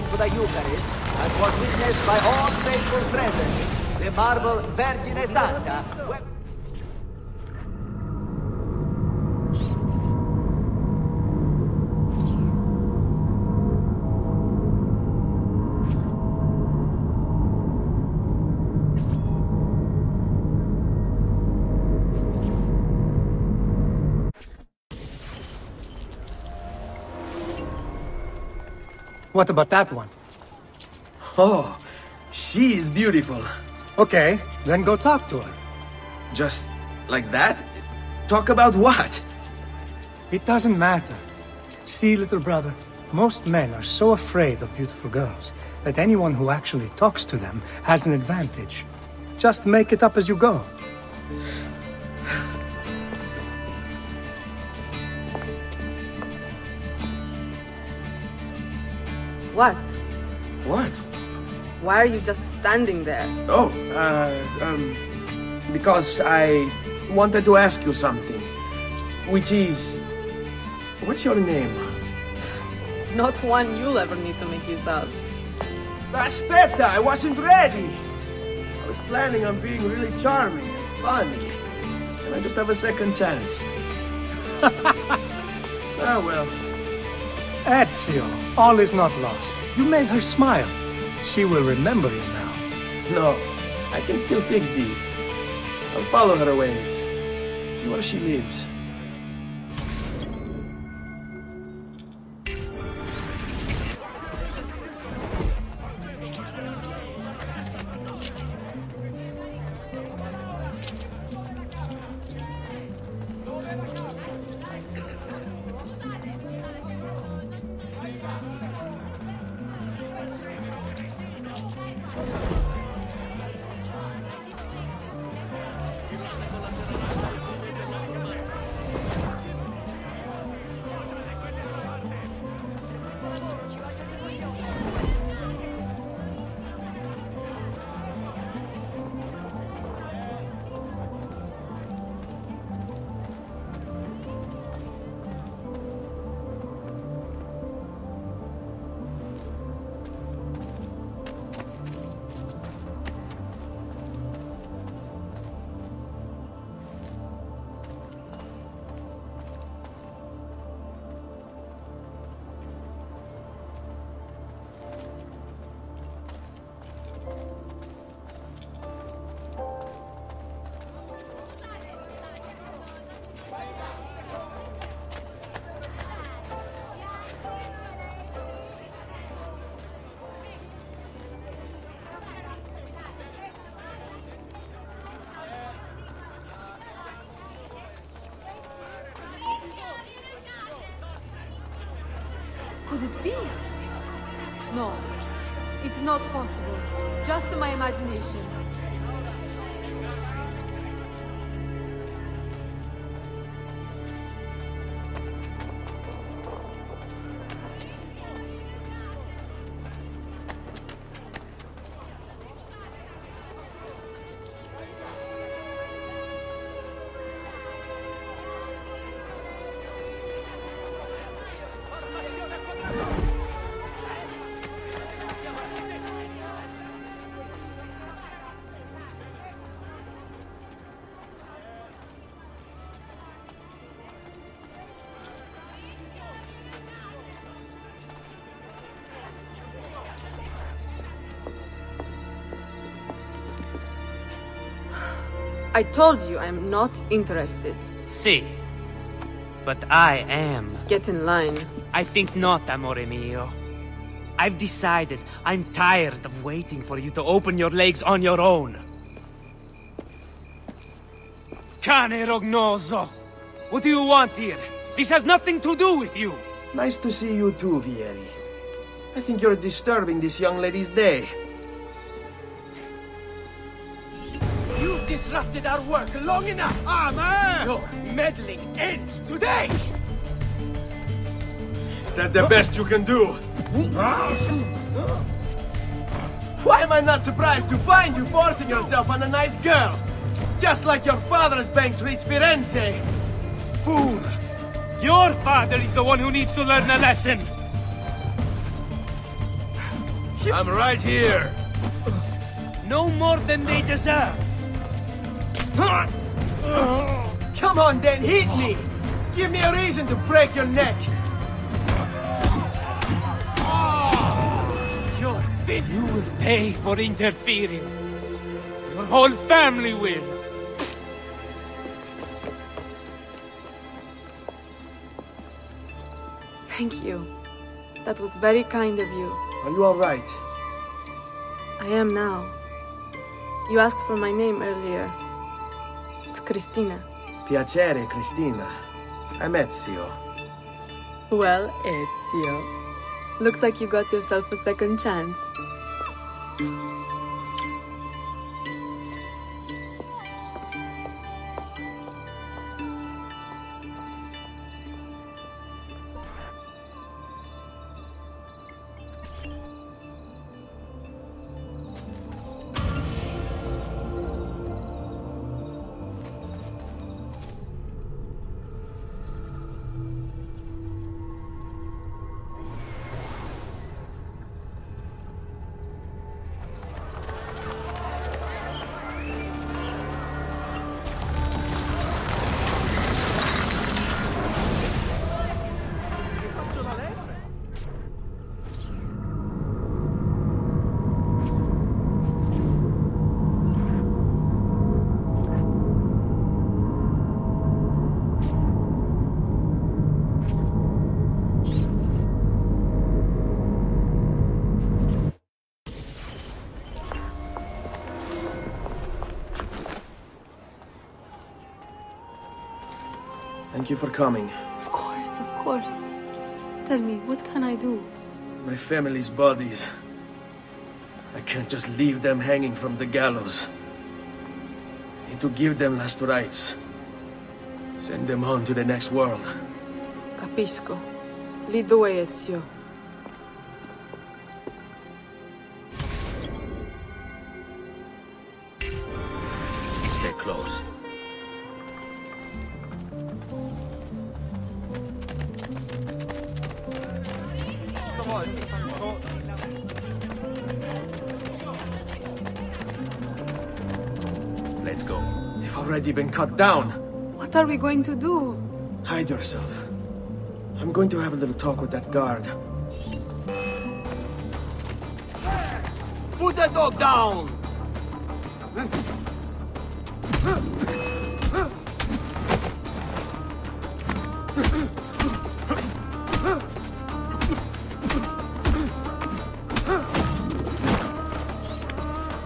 To the Eucharist, as was witnessed by all faithful present, the marble Vergine Santa... What about that one? Oh, she is beautiful. Okay, then go talk to her. Just like that? Talk about what? It doesn't matter. See, little brother, most men are so afraid of beautiful girls that anyone who actually talks to them has an advantage. Just make it up as you go. What? What? Why are you just standing there? Oh, uh, um, because I wanted to ask you something. Which is... What's your name? Not one you'll ever need to make use of. Aspetta, I wasn't ready! I was planning on being really charming and funny. And I just have a second chance. oh well. Ezio, all is not lost. You made her smile. She will remember you now. No, I can still fix these. I'll follow her ways. See where she lives. Could it be? No, it's not possible. Just my imagination. I told you I'm not interested. See. But I am. Get in line. I think not, amore mio. I've decided I'm tired of waiting for you to open your legs on your own. Cane rognoso! What do you want here? This has nothing to do with you! Nice to see you too, Vieri. I think you're disturbing this young lady's day. Disrupted our work long enough! Ah, man! Your meddling ends today! Is that the best you can do? Why am I not surprised to find you forcing yourself on a nice girl? Just like your father's bank treats Firenze! Fool! Your father is the one who needs to learn a lesson. I'm right here. No more than they deserve. Come on, then, hit me! Give me a reason to break your neck! Your Finn, you will pay for interfering. Your whole family will. Thank you. That was very kind of you. Are you alright? I am now. You asked for my name earlier. It's Cristina. Piacere, Cristina. I'm Ezio. Well, Ezio. Looks like you got yourself a second chance. You for coming. Of course, of course. Tell me, what can I do? My family's bodies. I can't just leave them hanging from the gallows. I need to give them last rites. Send them on to the next world. Capisco. Lead the way, Ezio. Stay close. Already been cut down. What are we going to do? Hide yourself. I'm going to have a little talk with that guard. Put that dog down!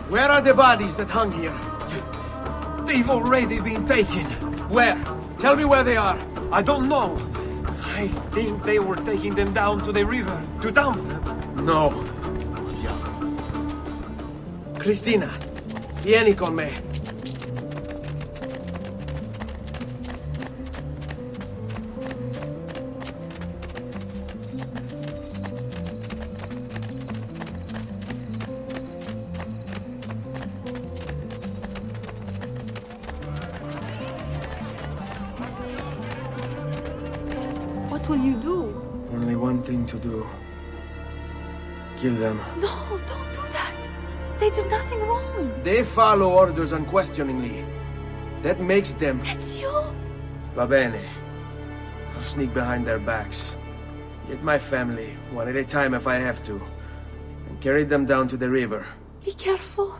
Where are the bodies that hung here? They've already been taken. Where? Tell me where they are. I don't know. I think they were taking them down to the river to dump them. No. Cristina, vieni con me. What will you do? Only one thing to do. Kill them. No, don't do that. They did nothing wrong. They follow orders unquestioningly. That makes them... Ezio? Va bene. I'll sneak behind their backs. Get my family, one at a time if I have to. And carry them down to the river. Be careful.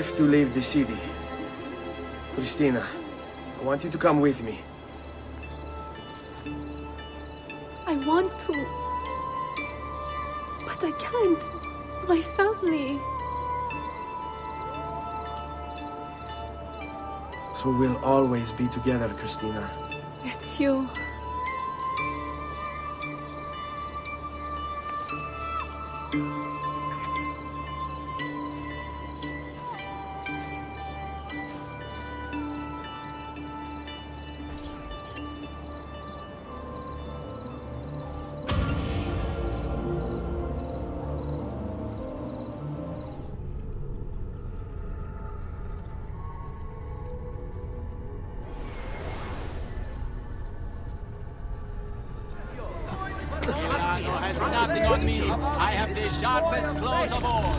Have to leave the city. Cristina, I want you to come with me. I want to. But I can't. My family. So we'll always be together, Cristina. It's you. I have the sharpest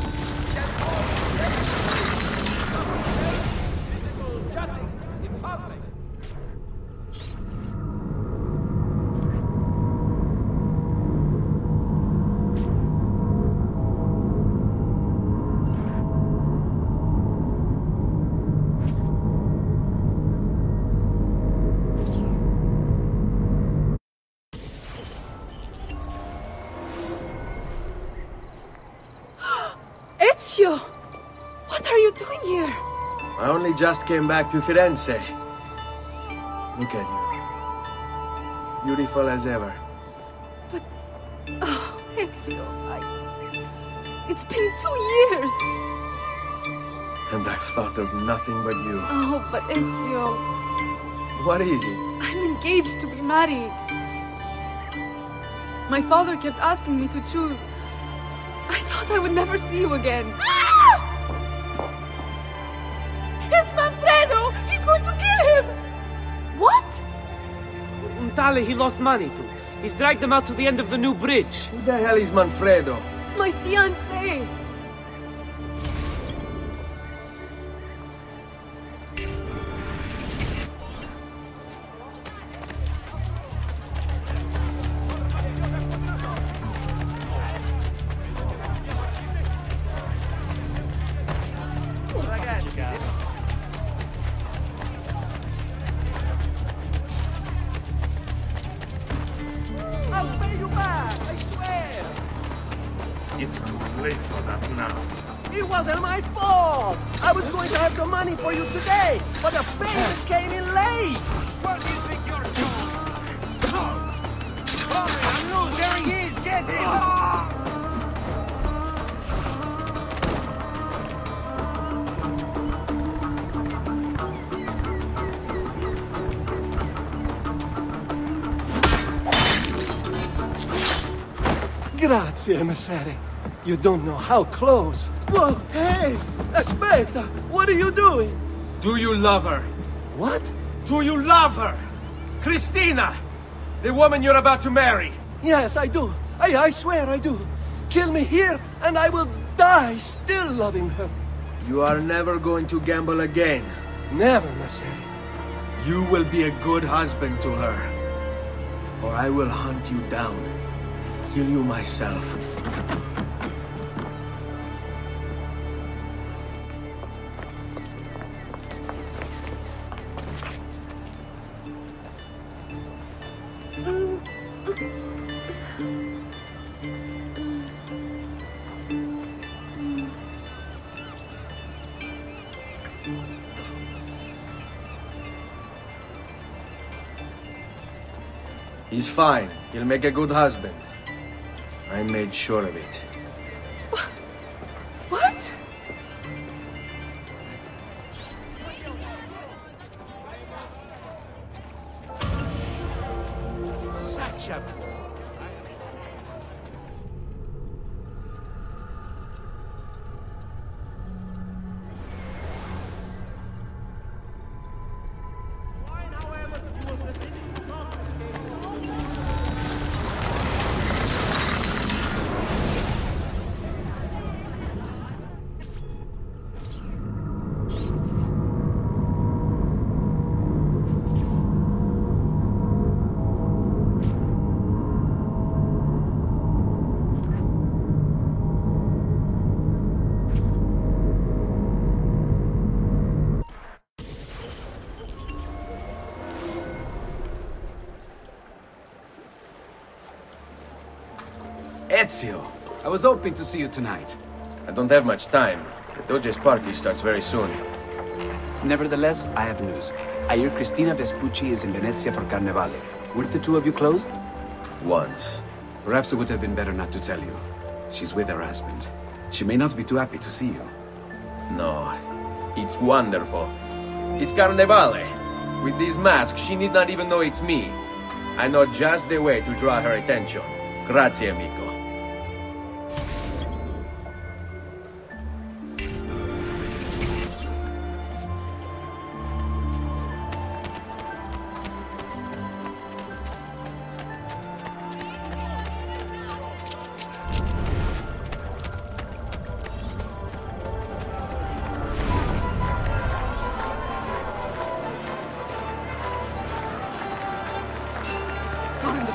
just came back to Firenze. Look at you. Beautiful as ever. But... Oh, Ezio, I... It's been two years! And I've thought of nothing but you. Oh, but Ezio, What is it? I'm engaged to be married. My father kept asking me to choose. I thought I would never see you again. Untale he lost money to. He's dragged them out to the end of the new bridge. Who the hell is Manfredo? My fiancé! It's too late for that now. It wasn't my fault. I was going to have the money for you today, but the payment came in late. What do you think you're doing? Hurry, I'm loose. There he is. Get him. Grazie, emissary. You don't know how close. Whoa, hey, aspetta. What are you doing? Do you love her? What? Do you love her? Cristina! The woman you're about to marry! Yes, I do. I, I swear I do. Kill me here, and I will die still loving her. You are never going to gamble again. Never, Messere. You will be a good husband to her. Or I will hunt you down and kill you myself. He's fine. He'll make a good husband. I made sure of it. Ezio! I was hoping to see you tonight. I don't have much time. The Doge's party starts very soon. Nevertheless, I have news. I hear Cristina Vespucci is in Venezia for Carnevale. Were the two of you close? Once. Perhaps it would have been better not to tell you. She's with her husband. She may not be too happy to see you. No. It's wonderful. It's Carnevale. With this mask, she need not even know it's me. I know just the way to draw her attention. Grazie, amico.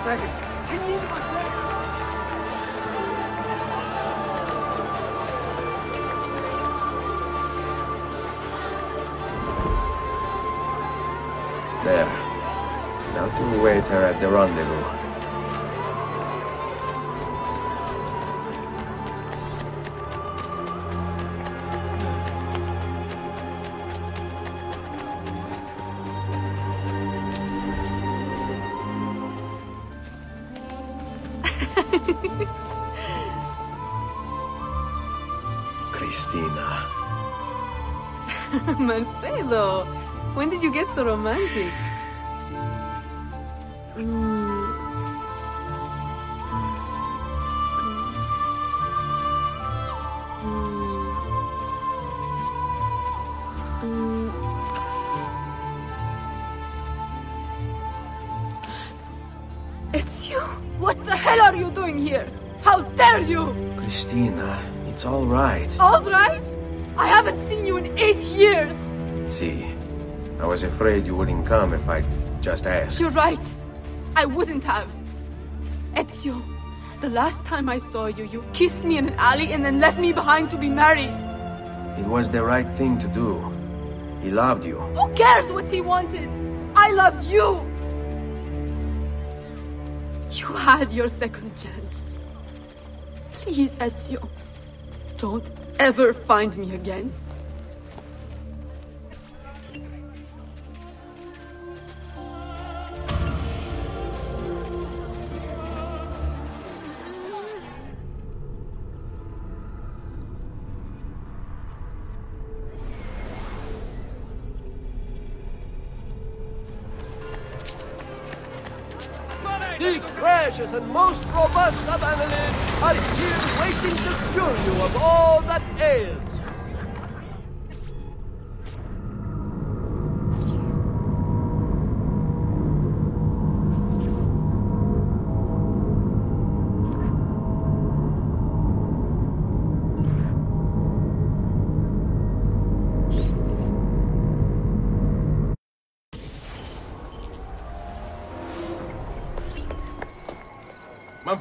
Need my. There. Now to await her at the rendezvous. So romantic? Mm. Mm. It's you! What the hell are you doing here? How dare you! Cristina, it's all right. All right? I haven't seen you in eight years! See, I was afraid you wouldn't come if I just asked. You're right. I wouldn't have. Ezio, the last time I saw you, you kissed me in an alley and then left me behind to be married. It was the right thing to do. He loved you. Who cares what he wanted? I loved you! You had your second chance. Please, Ezio, don't ever find me again. And most robust of annelids are here waiting to cure you of all that ails.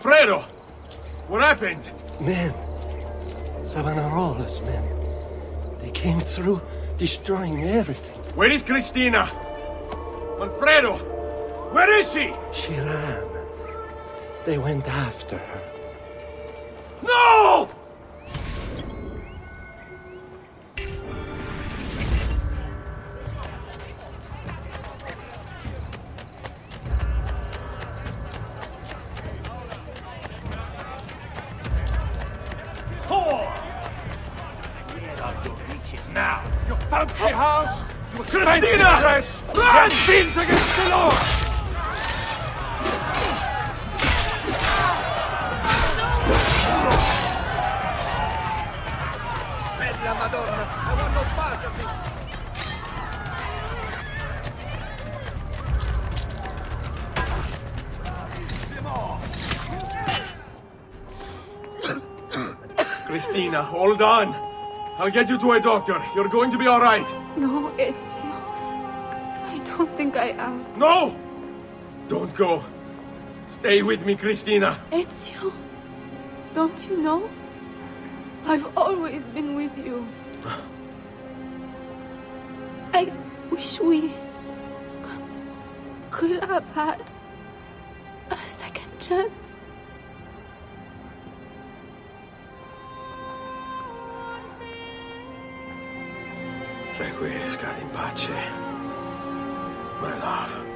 Manfredo! What happened? Men. Savonarola's men. They came through, destroying everything. Where is Cristina? Manfredo! Where is she? She ran. They went after her. House? You expensive Cristina! dress! Run! Sins against the law! Bella Madonna! I want no part of it! Cristina, hold on. I'll get you to a doctor. You're going to be all right. No, Ezio. I don't think I am. No! Don't go. Stay with me, Cristina. Ezio, don't you know? I've always been with you. I wish we could have had a second chance. Requiescat in pace, my love.